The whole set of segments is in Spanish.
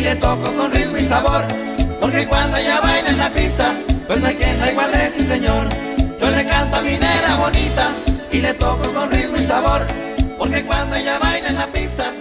y le toco con ritmo y sabor. Porque cuando ella baila en la pista, pues no hay quien la iguale, sí señor. Yo le canto a mi nera bonita y le toco con ritmo y sabor. Porque cuando ella baila en la pista,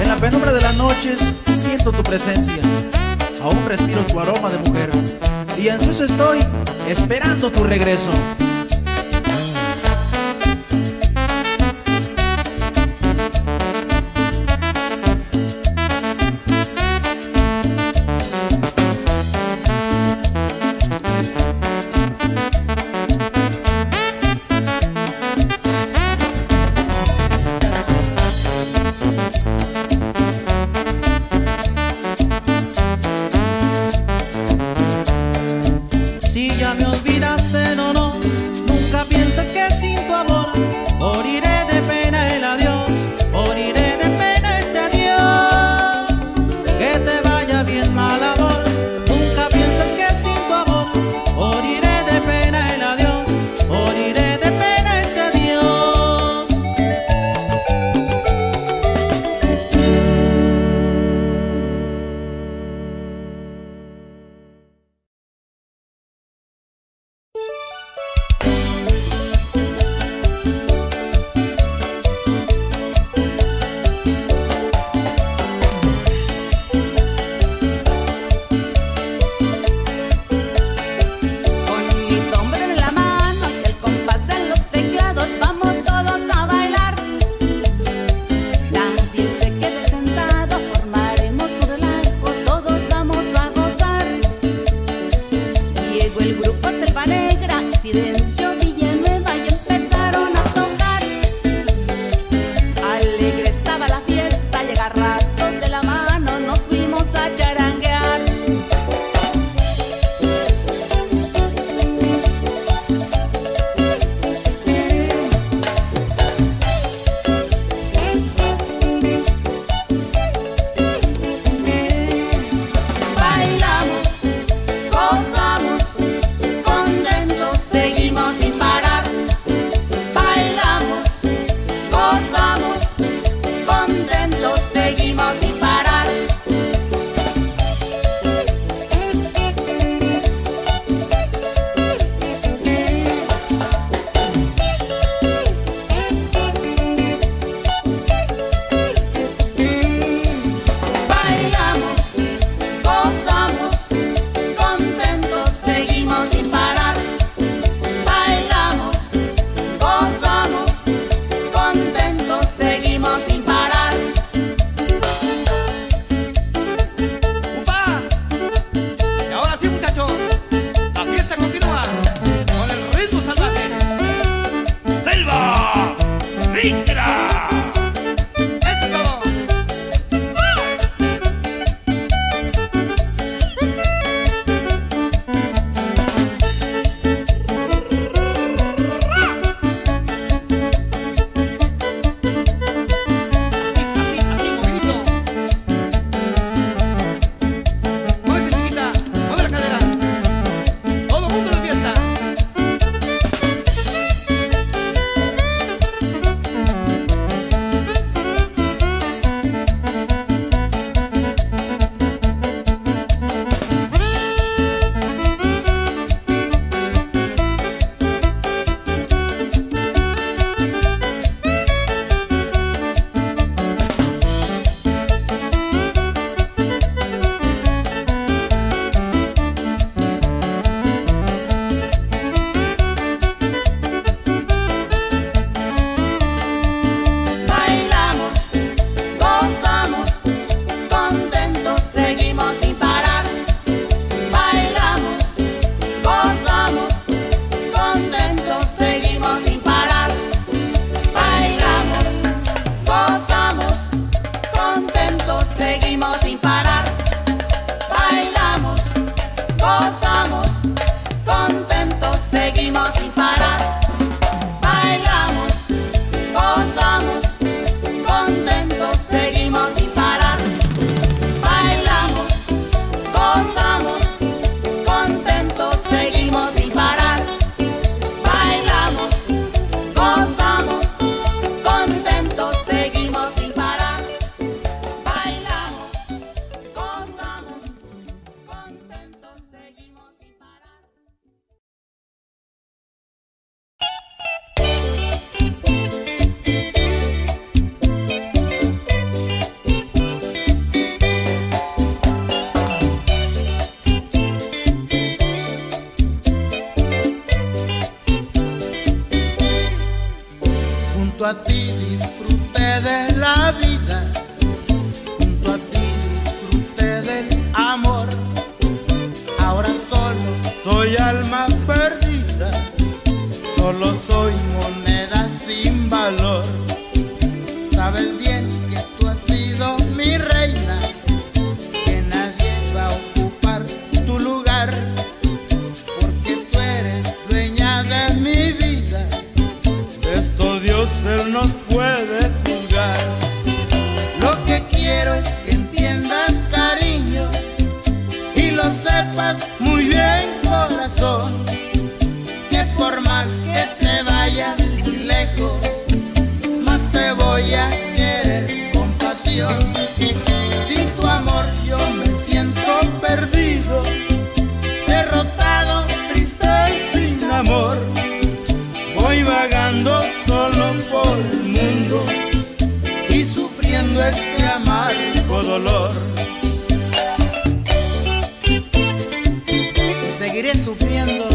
En la penumbra de las noches siento tu presencia, aún respiro tu aroma de mujer, y ansioso estoy esperando tu regreso. Amargo dolor. Seguiré sufriendo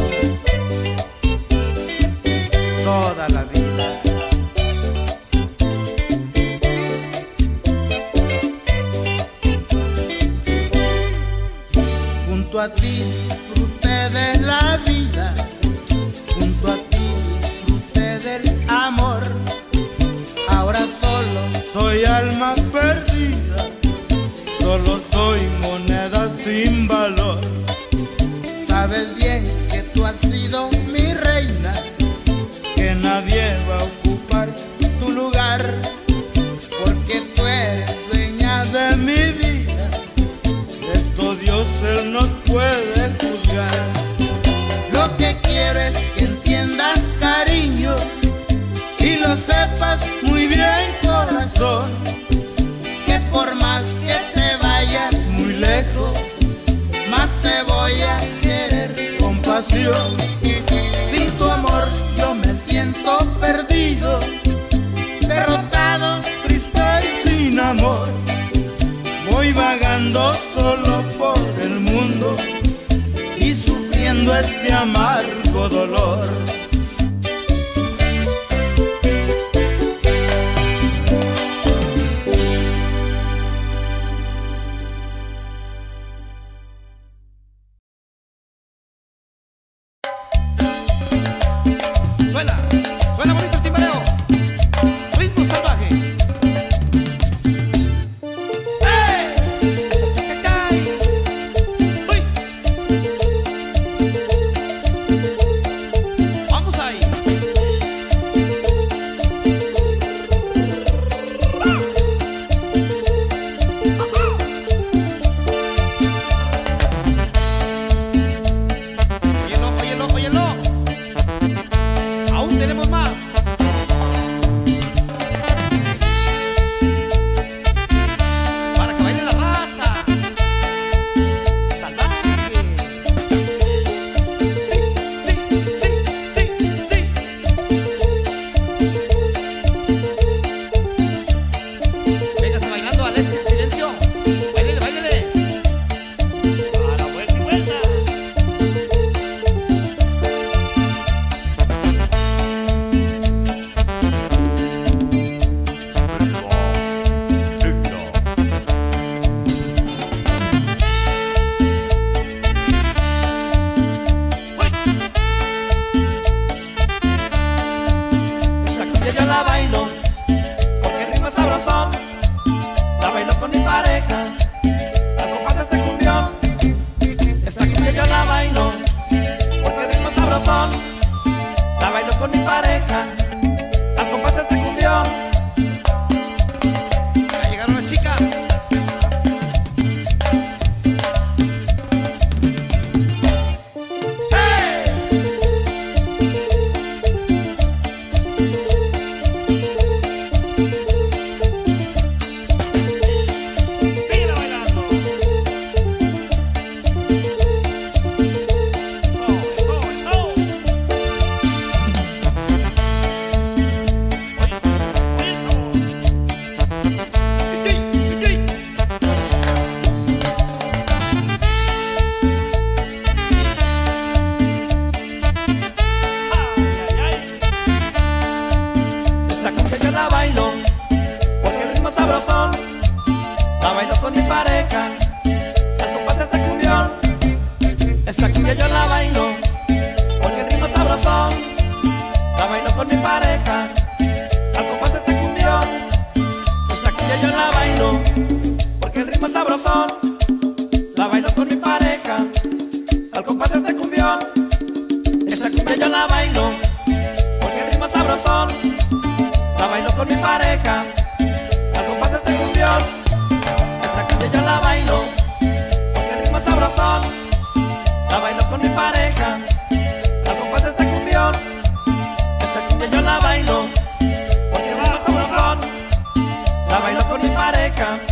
Al compás de este cumbión pues Esta cumbia yo la bailo Porque el ritmo es sabrosón. La bailo con mi pareja. Al compás de este cumbión Esta cumbia yo la bailo Porque el ritmo es sabrosón. La bailo con mi pareja. Al compás de este cumbión. come.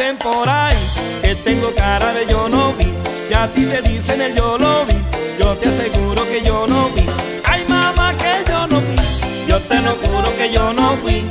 dicen por ahí que tengo cara de yo no vi. Y a ti te dicen el yo lo vi. Yo te aseguro que yo no vi. Ay, mamá, que yo no vi. Yo te lo juro que yo no fui.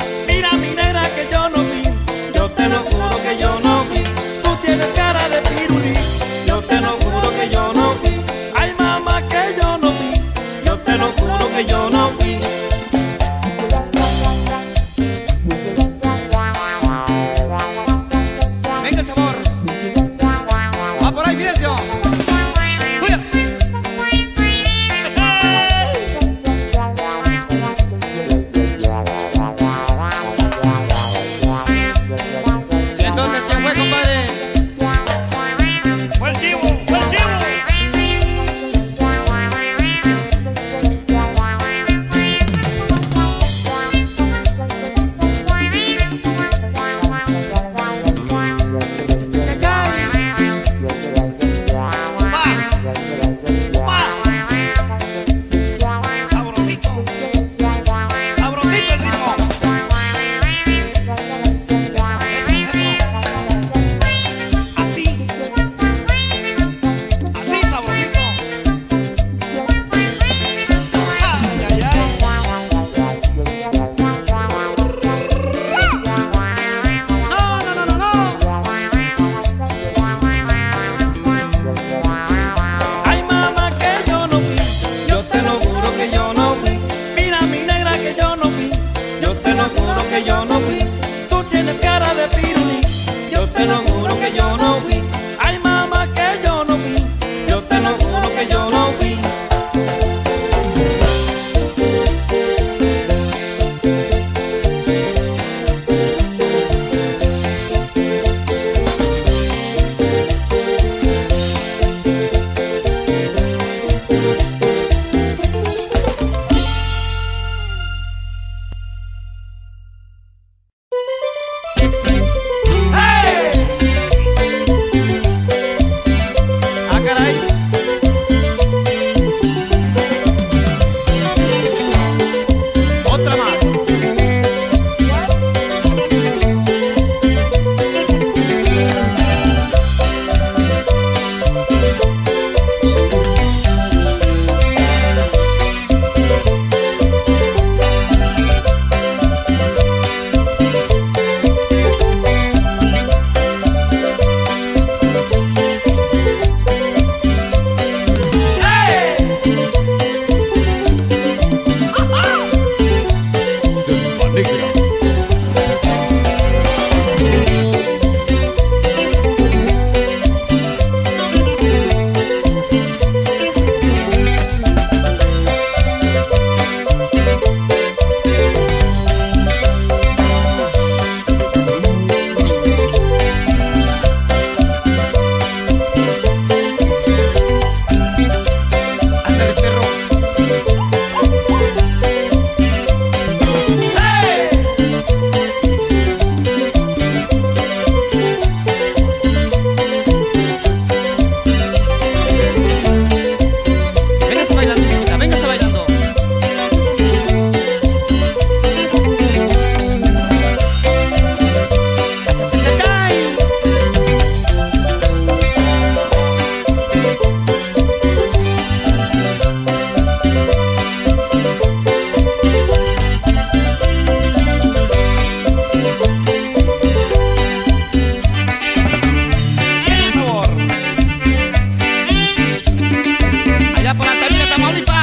money.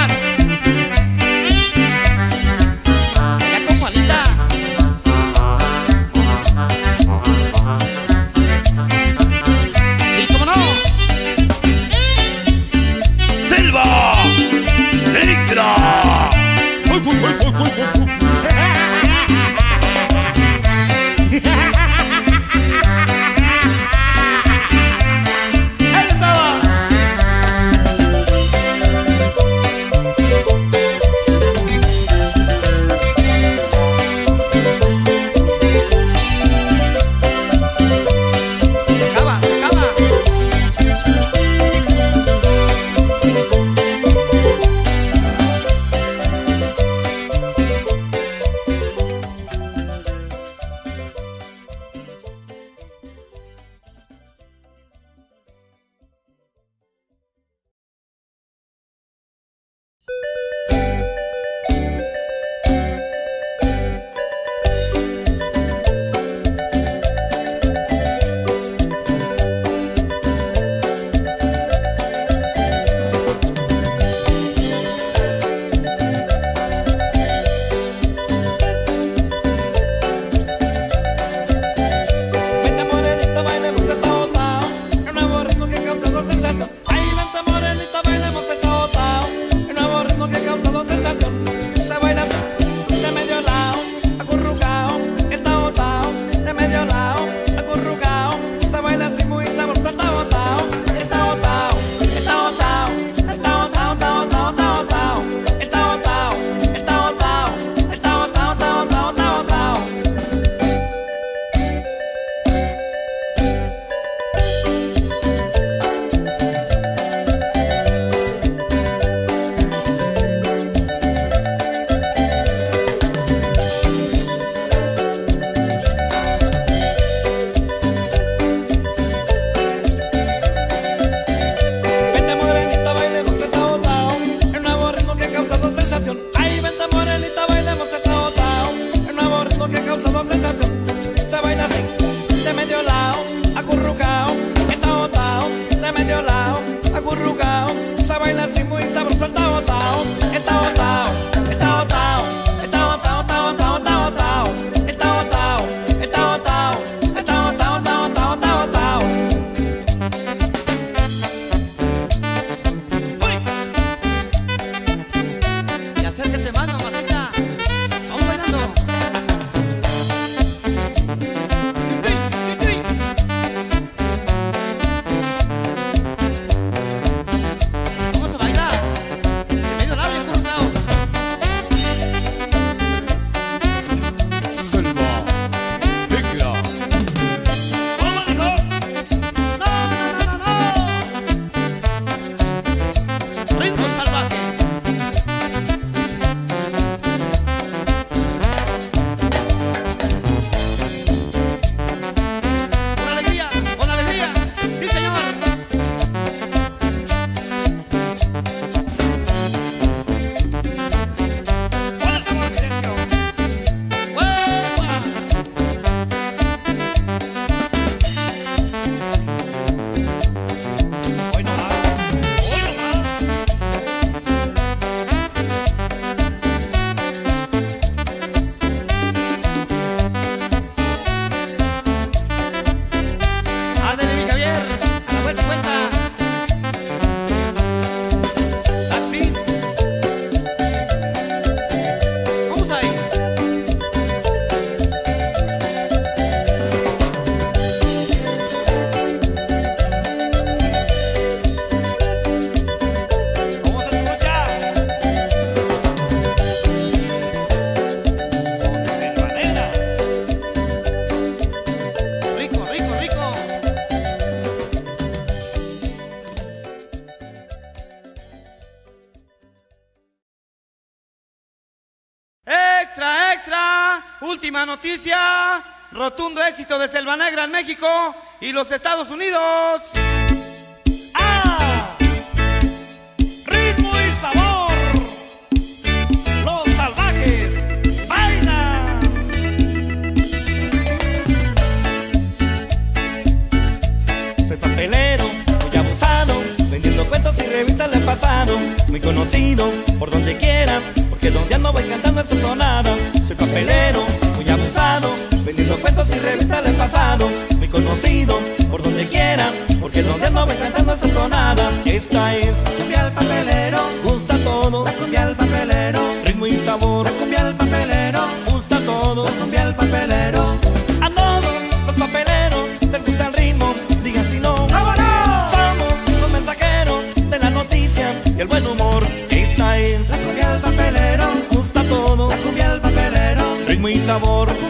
Noticia, rotundo éxito de Selva Negra en México y los Estados Unidos. ¡Ah! Ritmo y sabor. Los salvajes bailan. Soy papelero, muy abusado, vendiendo cuentos y revistas del pasado. Muy conocido por donde quiera, porque donde ando voy cantando es tonada. Soy papelero vendiendo cuentos y revistas del pasado, muy conocido por donde quiera, porque donde ando me cantando esa tonada. Esta es cumbia al papelero. sabor.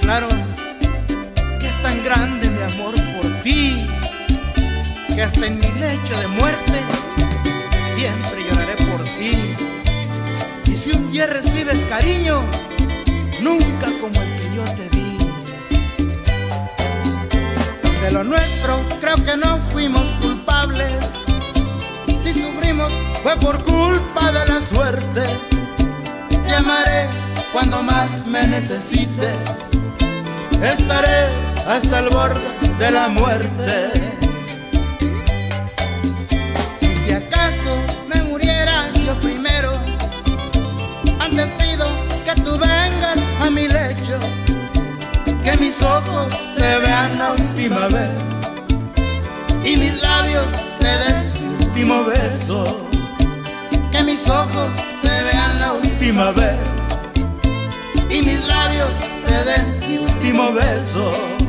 Claro, que es tan grande mi amor por ti, que hasta en mi lecho de muerte siempre lloraré por ti. Y si un día recibes cariño, nunca como el que yo te di. De lo nuestro creo que no fuimos culpables. Si sufrimos fue por culpa de la suerte. Te amaré cuando más me necesites. Estaré hasta el borde de la muerte. Y si acaso me muriera yo primero, antes pido que tú vengas a mi lecho, que mis ojos te vean la última vez y mis labios te den mi último beso, que mis ojos te vean la última vez y mis labios te den mi último beso.